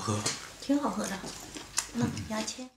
喝。挺好喝的。那牙签。